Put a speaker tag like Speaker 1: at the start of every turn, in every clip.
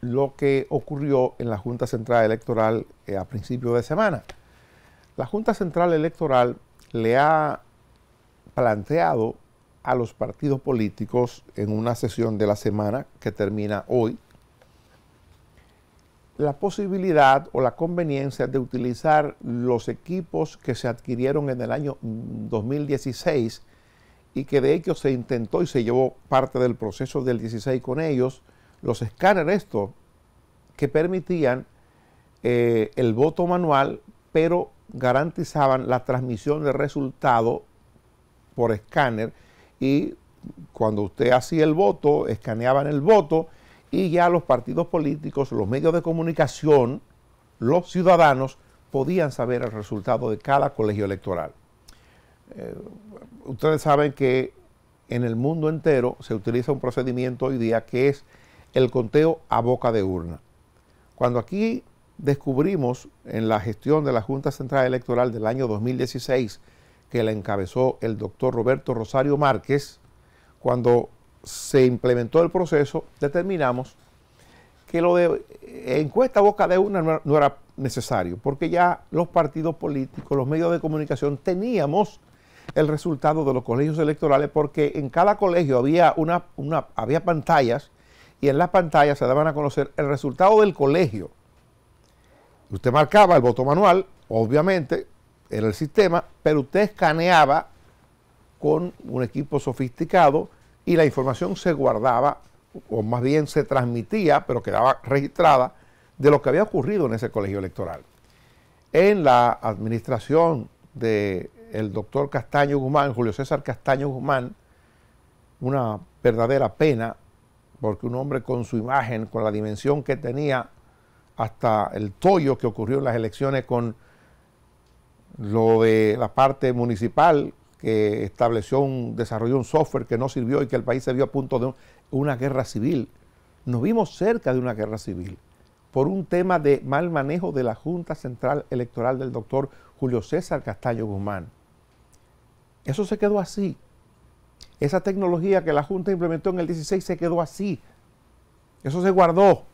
Speaker 1: lo que ocurrió en la Junta Central Electoral eh, a principio de semana. La Junta Central Electoral le ha planteado a los partidos políticos en una sesión de la semana que termina hoy la posibilidad o la conveniencia de utilizar los equipos que se adquirieron en el año 2016 y que de hecho se intentó y se llevó parte del proceso del 16 con ellos, los escáneres estos que permitían eh, el voto manual, pero garantizaban la transmisión de resultado por escáner y cuando usted hacía el voto, escaneaban el voto y ya los partidos políticos, los medios de comunicación, los ciudadanos podían saber el resultado de cada colegio electoral. Eh, ustedes saben que en el mundo entero se utiliza un procedimiento hoy día que es el conteo a boca de urna. Cuando aquí descubrimos en la gestión de la Junta Central Electoral del año 2016, que la encabezó el doctor Roberto Rosario Márquez, cuando se implementó el proceso, determinamos que lo de encuesta boca de urna no era necesario, porque ya los partidos políticos, los medios de comunicación teníamos el resultado de los colegios electorales porque en cada colegio había, una, una, había pantallas y en las pantallas se daban a conocer el resultado del colegio. Usted marcaba el voto manual, obviamente, en el sistema, pero usted escaneaba con un equipo sofisticado y la información se guardaba, o más bien se transmitía, pero quedaba registrada, de lo que había ocurrido en ese colegio electoral. En la administración del doctor Castaño Guzmán, Julio César Castaño Guzmán, una verdadera pena, porque un hombre con su imagen, con la dimensión que tenía, hasta el tollo que ocurrió en las elecciones con lo de la parte municipal, que estableció un, desarrolló un software que no sirvió y que el país se vio a punto de una guerra civil. Nos vimos cerca de una guerra civil por un tema de mal manejo de la Junta Central Electoral del doctor Julio César Castaño Guzmán. Eso se quedó así. Esa tecnología que la Junta implementó en el 16 se quedó así. Eso se guardó.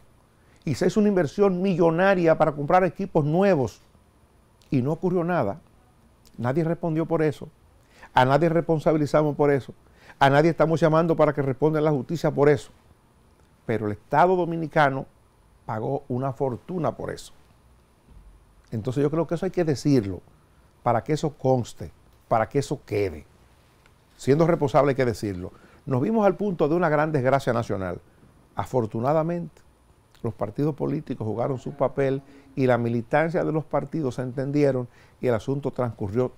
Speaker 1: Y se hizo una inversión millonaria para comprar equipos nuevos. Y no ocurrió nada. Nadie respondió por eso. A nadie responsabilizamos por eso. A nadie estamos llamando para que responda la justicia por eso. Pero el Estado dominicano pagó una fortuna por eso. Entonces yo creo que eso hay que decirlo para que eso conste, para que eso quede. Siendo responsable hay que decirlo. Nos vimos al punto de una gran desgracia nacional. Afortunadamente, los partidos políticos jugaron su papel y la militancia de los partidos se entendieron y el asunto transcurrió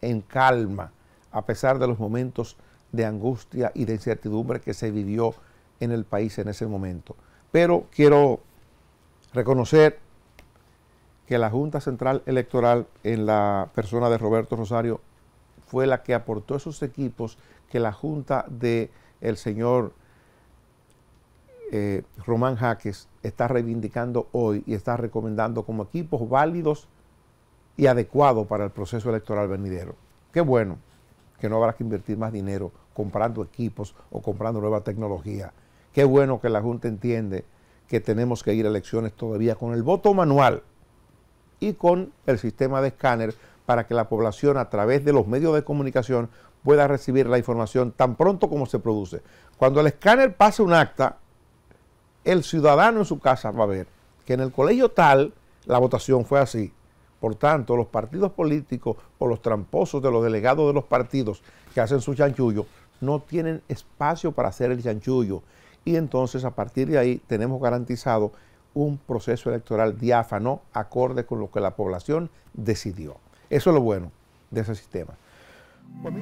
Speaker 1: en calma, a pesar de los momentos de angustia y de incertidumbre que se vivió en el país en ese momento. Pero quiero reconocer que la Junta Central Electoral, en la persona de Roberto Rosario, fue la que aportó esos equipos que la Junta de el señor eh, Román Jaques está reivindicando hoy y está recomendando como equipos válidos y adecuado para el proceso electoral venidero. Qué bueno que no habrá que invertir más dinero comprando equipos o comprando nueva tecnología. Qué bueno que la Junta entiende que tenemos que ir a elecciones todavía con el voto manual y con el sistema de escáner para que la población a través de los medios de comunicación pueda recibir la información tan pronto como se produce. Cuando el escáner pase un acta, el ciudadano en su casa va a ver que en el colegio tal la votación fue así, por tanto, los partidos políticos o los tramposos de los delegados de los partidos que hacen su chanchullo no tienen espacio para hacer el chanchullo. Y entonces, a partir de ahí, tenemos garantizado un proceso electoral diáfano, acorde con lo que la población decidió. Eso es lo bueno de ese sistema. Pues